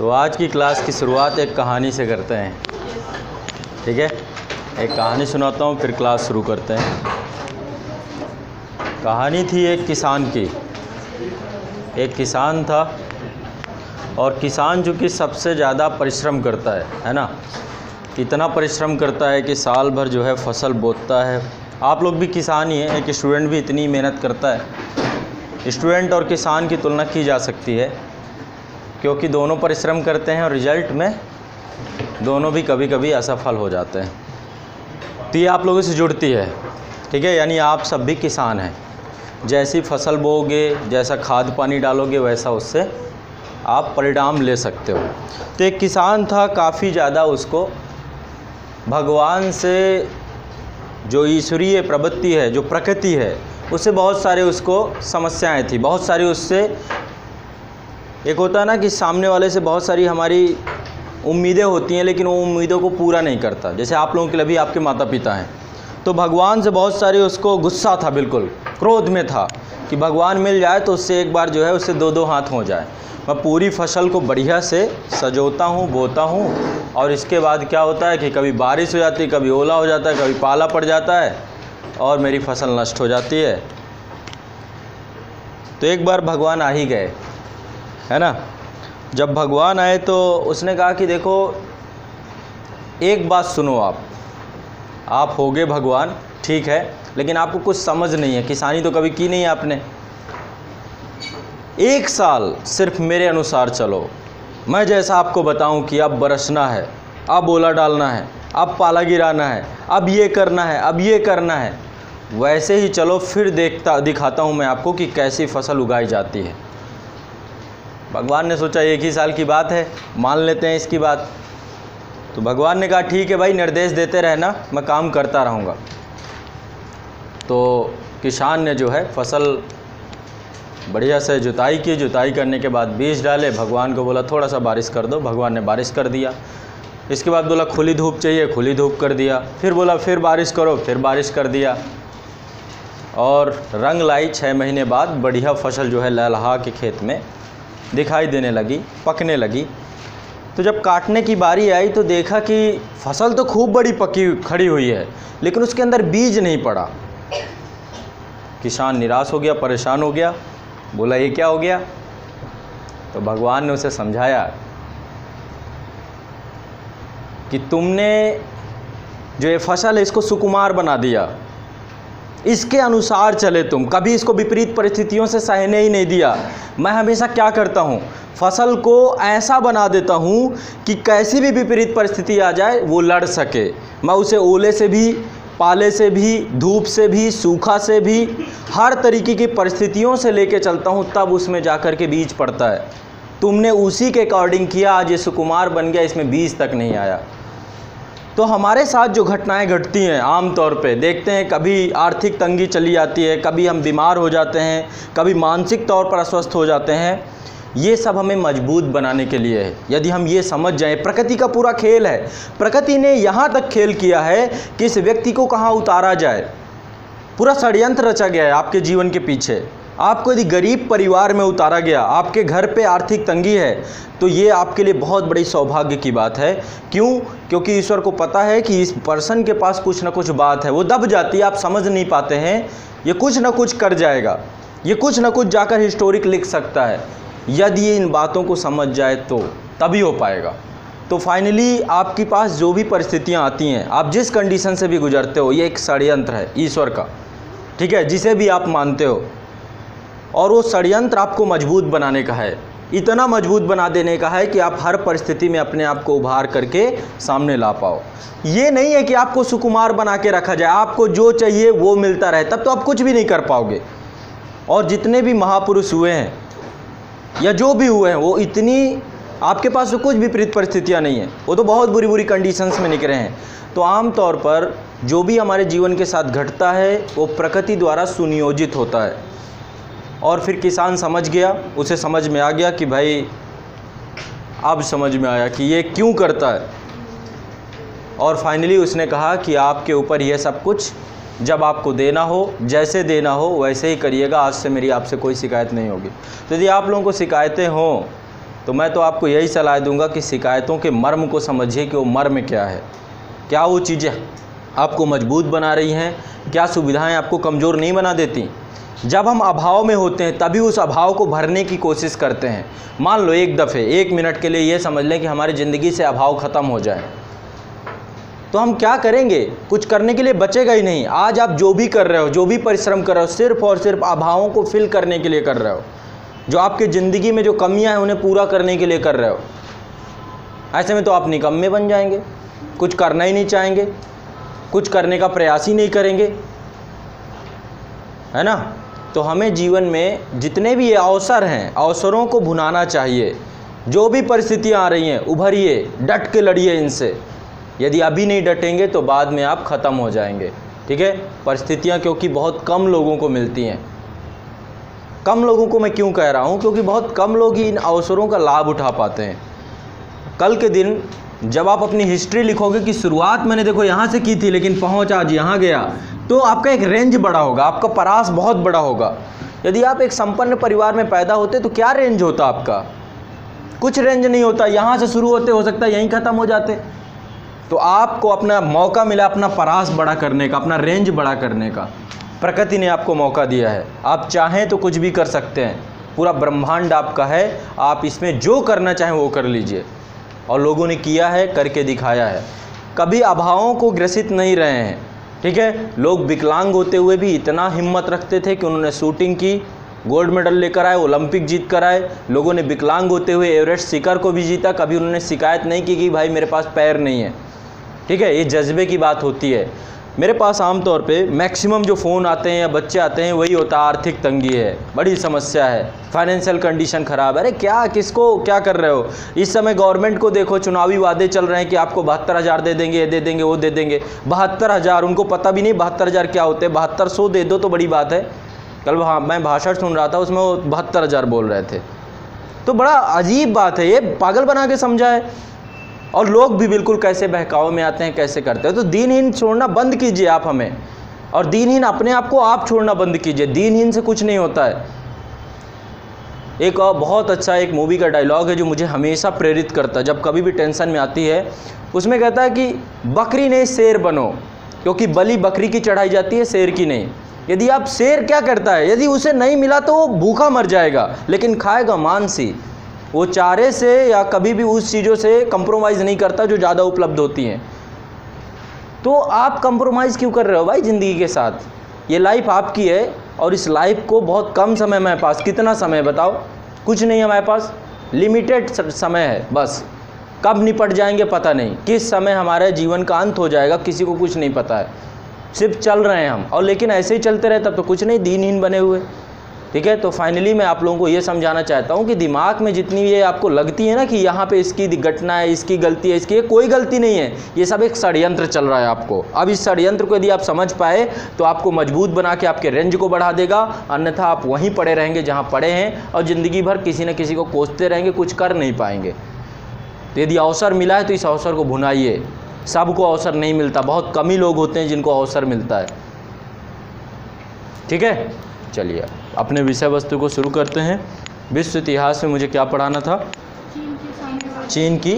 तो आज की क्लास की शुरुआत एक कहानी से करते हैं। ठीक है? एक कहानी सुनाता हूँ, फिर क्लास शुरू करते हैं। कहानी थी एक किसान की। एक किसान था और किसान जो कि सबसे ज़्यादा परिश्रम करता है है ना? इतना परिश्रम करता है कि साल भर जो है फ़सल बोता है। आप लोग भी किसान ही हैं, एक स्टूडेंट भी इतनी मेहनत करता है। स्टूडेंट और किसान की तुलना की जा सकती है। क्योंकि दोनों परिश्रम करते हैं और रिज़ल्ट में दोनों भी कभी कभी असफल हो जाते हैं। तो ये आप लोगों से जुड़ती है, ठीक है? यानी आप सब भी किसान हैं। जैसी फ़सल बोओगे, जैसा खाद पानी डालोगे, वैसा उससे आप परिणाम ले सकते हो। तो एक किसान था, काफ़ी ज़्यादा उसको भगवान से जो ईश्वरीय प्रवृत्ति है, जो प्रकृति है, उससे बहुत सारे उसको समस्याएँ थी, बहुत सारी उससे एक होता है ना कि सामने वाले से बहुत सारी हमारी उम्मीदें होती हैं, लेकिन वो उम्मीदों को पूरा नहीं करता। जैसे आप लोगों के लिए भी आपके माता पिता हैं। तो भगवान से बहुत सारी उसको गुस्सा था बिल्कुल, क्रोध में था कि भगवान मिल जाए तो उससे एक बार जो है उससे दो दो हाथ हो जाए। मैं पूरी फ़सल को बढ़िया से सजोता हूँ, बोता हूँ और इसके बाद क्या होता है कि कभी बारिश हो जाती है, कभी ओला हो जाता है, कभी पाला पड़ जाता है और मेरी फ़सल नष्ट हो जाती है। तो एक बार भगवान आ ही गए। है ना? जब भगवान आए तो उसने कहा कि देखो, एक बात सुनो आप। आप हो गए भगवान, ठीक है, लेकिन आपको कुछ समझ नहीं है, किसानी तो कभी की नहीं है आपने। एक साल सिर्फ़ मेरे अनुसार चलो। मैं जैसा आपको बताऊँ कि अब बरसना है, अब ओला डालना है, अब पाला गिराना है, अब ये करना है, अब ये करना है। वैसे ही चलो, फिर देखता, दिखाता हूँ मैं आपको कि कैसी फ़सल उगाई जाती है। भगवान ने सोचा एक ही साल की बात है, मान लेते हैं इसकी बात। तो भगवान ने कहा, ठीक है भाई, निर्देश देते रहना, मैं काम करता रहूँगा। तो किसान ने जो है, फ़सल बढ़िया से जुताई की। जुताई करने के बाद बीज डाले। भगवान को बोला, थोड़ा सा बारिश कर दो। भगवान ने बारिश कर दिया। इसके बाद बोला, खुली धूप चाहिए। खुली धूप कर दिया। फिर बोला, फिर बारिश करो। फिर बारिश कर दिया। और रंग लाई छः महीने बाद बढ़िया फ़सल जो है, लहलहा के खेत में दिखाई देने लगी, पकने लगी। तो जब काटने की बारी आई तो देखा कि फ़सल तो खूब बड़ी पकी, खड़ी हुई है, लेकिन उसके अंदर बीज नहीं पड़ा। किसान निराश हो गया, परेशान हो गया, बोला, ये क्या हो गया? तो भगवान ने उसे समझाया कि तुमने जो ये फ़सल है, इसको सुकुमार बना दिया। इसके अनुसार चले तुम। कभी इसको विपरीत परिस्थितियों से सहने ही नहीं दिया। मैं हमेशा क्या करता हूँ? फ़सल को ऐसा बना देता हूँ कि कैसी भी विपरीत परिस्थिति आ जाए, वो लड़ सके। मैं उसे ओले से भी, पाले से भी, धूप से भी, सूखा से भी, हर तरीके की परिस्थितियों से लेके चलता हूँ, तब उसमें जाकर के बीज पड़ता है। तुमने उसी के अकॉर्डिंग किया, आज ये सुकुमार बन गया, इसमें बीज तक नहीं आया। तो हमारे साथ जो घटनाएँ घटती हैं आम तौर पे, देखते हैं कभी आर्थिक तंगी चली जाती है, कभी हम बीमार हो जाते हैं, कभी मानसिक तौर पर अस्वस्थ हो जाते हैं, ये सब हमें मज़बूत बनाने के लिए है। यदि हम ये समझ जाएँ, प्रकृति का पूरा खेल है। प्रकृति ने यहाँ तक खेल किया है कि इस व्यक्ति को कहाँ उतारा जाए। पूरा षड्यंत्र रचा गया है आपके जीवन के पीछे। आपको यदि गरीब परिवार में उतारा गया, आपके घर पे आर्थिक तंगी है तो ये आपके लिए बहुत बड़ी सौभाग्य की बात है। क्यों? क्योंकि ईश्वर को पता है कि इस पर्सन के पास कुछ ना कुछ बात है। वो दब जाती है, आप समझ नहीं पाते हैं। ये कुछ ना कुछ कर जाएगा। ये कुछ ना कुछ जाकर हिस्टोरिक लिख सकता है। यदि ये इन बातों को समझ जाए तो तभी हो पाएगा। तो फाइनली आपके पास जो भी परिस्थितियाँ आती हैं, आप जिस कंडीशन से भी गुजरते हो, ये एक षडयंत्र है, ईश्वर का। ठीक है? जिसे भी आप मानते हो। और वो षडयंत्र आपको मज़बूत बनाने का है। इतना मज़बूत बना देने का है कि आप हर परिस्थिति में अपने आप को उभार करके सामने ला पाओ। ये नहीं है कि आपको सुकुमार बना के रखा जाए। आपको जो चाहिए वो मिलता रहे, तब तो आप कुछ भी नहीं कर पाओगे। और जितने भी महापुरुष हुए हैं, या जो भी हुए हैं, वो इतनी, आपके पास तो कुछ विपरीत परिस्थितियाँ नहीं हैं। वो तो बहुत बुरी बुरी कंडीशंस में निकले हैं। तो आम तौर पर जो भी हमारे जीवन के साथ घटता है, वो प्रकृति द्वारा सुनियोजित होता है। और फिर किसान समझ गया, उसे समझ में आ गया कि भाई, अब समझ में आया कि ये क्यों करता है। और फाइनली उसने कहा कि आपके ऊपर यह सब कुछ, जब आपको देना हो, जैसे देना हो, वैसे ही करिएगा, आज से मेरी आपसे कोई शिकायत नहीं होगी। तो यदि आप लोगों को शिकायतें हों तो मैं तो आपको यही सलाह दूँगा कि शिकायतों के मर्म को समझिए कि वो मर्म क्या है। क्या वो चीज़ें आपको मज़बूत बना रही हैं? क्या सुविधाएँ आपको कमज़ोर नहीं बना देती? जब हम अभाव में होते हैं, तभी उस अभाव को भरने की कोशिश करते हैं। मान लो एक दफ़े, एक मिनट के लिए ये समझ लें कि हमारी ज़िंदगी से अभाव ख़त्म हो जाए। तो हम क्या करेंगे? कुछ करने के लिए बचेगा ही नहीं। आज आप जो भी कर रहे हो, जो भी परिश्रम कर रहे हो, सिर्फ़ और सिर्फ़ अभावों को फिल करने के लिए कर रहे हो। जो आपकी ज़िंदगी में जो कमियाँ हैं, उन्हें पूरा करने के लिए कर रहे हो। ऐसे में तो आप निकम्मे बन जाएँगे। कुछ करना ही नहीं चाहेंगे। कुछ करने का प्रयास ही नहीं करेंगे। है ना? तो हमें जीवन में जितने भी अवसर हैं, अवसरों को भुनाना चाहिए। जो भी परिस्थितियाँ आ रही हैं, उभरिए, डट के लड़िए इनसे। यदि अभी नहीं डटेंगे तो बाद में आप ख़त्म हो जाएँगे। ठीक है? परिस्थितियाँ क्योंकि बहुत कम लोगों को मिलती हैं। कम लोगों को मैं क्यों कह रहा हूँ? क्योंकि बहुत कम लोग ही इन अवसरों का लाभ उठा पाते हैं। कल के दिन जब आप अपनी हिस्ट्री लिखोगे कि शुरुआत मैंने देखो यहाँ से की थी, लेकिन पहुँच आज यहाँ गया तो आपका एक रेंज बड़ा होगा, आपका परास बहुत बड़ा होगा। यदि आप एक संपन्न परिवार में पैदा होते तो क्या रेंज होता आपका? कुछ रेंज नहीं होता, यहाँ से शुरू होते, हो सकता है यहीं ख़त्म हो जाते। तो आपको अपना मौका मिला अपना परास बड़ा करने का, अपना रेंज बड़ा करने का। प्रकृति ने आपको मौका दिया है। आप चाहें तो कुछ भी कर सकते हैं। पूरा ब्रह्मांड आपका है, आप इसमें जो करना चाहें वो कर लीजिए। और लोगों ने किया है, करके दिखाया है। कभी अभावों को ग्रसित नहीं रहे हैं, ठीक है? लोग विकलांग होते हुए भी इतना हिम्मत रखते थे कि उन्होंने शूटिंग की, गोल्ड मेडल लेकर आए, ओलंपिक जीत कर आए। लोगों ने विकलांग होते हुए एवरेस्ट शिखर को भी जीता। कभी उन्होंने शिकायत नहीं की कि भाई मेरे पास पैर नहीं है, ठीक है? ये जज्बे की बात होती है। मेरे पास आमतौर पे मैक्सिमम जो फ़ोन आते हैं या बच्चे आते हैं, वही होता है आर्थिक तंगी है। बड़ी समस्या है। फाइनेंशियल कंडीशन ख़राब है। अरे क्या, किसको, क्या कर रहे हो? इस समय गवर्नमेंट को देखो, चुनावी वादे चल रहे हैं कि आपको बहत्तर हज़ार दे देंगे, ये दे देंगे, वो दे देंगे। बहत्तर हज़ार, उनको पता भी नहीं बहत्तर हज़ार क्या होते हैं। बहत्तर सौ दे दो तो बड़ी बात है। कल वहाँ मैं भाषण सुन रहा था, उसमें वो बहत्तर हज़ार बोल रहे थे। तो बड़ा अजीब बात है। ये पागल बना के समझा है। और लोग भी बिल्कुल कैसे बहकाव में आते हैं, कैसे करते हैं? तो दीनहीन छोड़ना बंद कीजिए आप हमें। और दीनहीन अपने आप को आप छोड़ना बंद कीजिए। दीनहीन से कुछ नहीं होता है। एक और बहुत अच्छा एक मूवी का डायलॉग है जो मुझे हमेशा प्रेरित करता है। जब कभी भी टेंशन में आती है, उसमें कहता है कि, बकरी नहीं, शेर बनो। क्योंकि बलि बकरी की चढ़ाई जाती है, शेर की नहीं। यदि आप शेर क्या करता है? यदि उसे नहीं मिला तो वो भूखा मर जाएगा, लेकिन खाएगा मांसी। वो चारे से या कभी भी उस चीज़ों से कंप्रोमाइज़ नहीं करता जो ज़्यादा उपलब्ध होती हैं। तो आप कंप्रोमाइज़ क्यों कर रहे हो भाई ज़िंदगी के साथ? ये लाइफ आपकी है और इस लाइफ को बहुत कम समय हमारे पास, कितना समय बताओ? कुछ नहीं हमारे पास। लिमिटेड समय है, बस। कब निपट जाएँगे पता नहीं। किस समय हमारे जीवन का अंत हो जाएगा, किसी को कुछ नहीं पता है। सिर्फ़ चल रहे हैं हम। और लेकिन ऐसे ही चलते रहे, तब तो कुछ नहीं, दीनहीन बने हुए। ठीक है? तो फाइनली मैं आप लोगों को ये समझाना चाहता हूँ कि दिमाग में जितनी ये आपको लगती है ना कि यहाँ पे इसकी घटना है, इसकी गलती है, इसकी ये कोई गलती नहीं है, ये सब एक षडयंत्र चल रहा है आपको। अब इस षडयंत्र को यदि आप समझ पाए तो आपको मज़बूत बना के आपके रेंज को बढ़ा देगा, अन्यथा आप वहीं पड़े रहेंगे जहाँ पड़े हैं और ज़िंदगी भर किसी न किसी को कोसते रहेंगे, कुछ कर नहीं पाएँगे। तो यदि अवसर मिला है तो इस अवसर को भुनाइए। सबको अवसर नहीं मिलता, बहुत कम ही लोग होते हैं जिनको अवसर मिलता है। ठीक है? चलिए अपने विषय वस्तु को शुरू करते हैं। विश्व इतिहास में मुझे क्या पढ़ाना था? चीन की